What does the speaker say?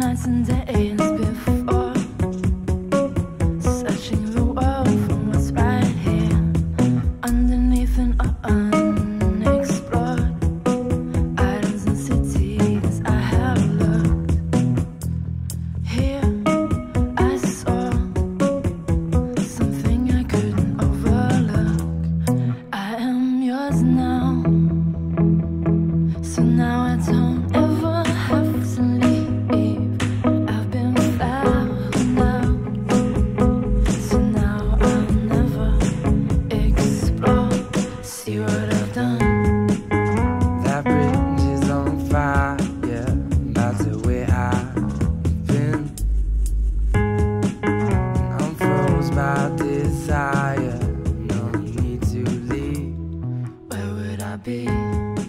nights and days before searching the world for what's right here underneath and unexplored islands and cities. I have looked here. I saw something I couldn't overlook. I am yours now. So now I don't see what I've done. That bridge is on fire. That's the way I've been. I'm froze by desire. No need to leave. Where would I be?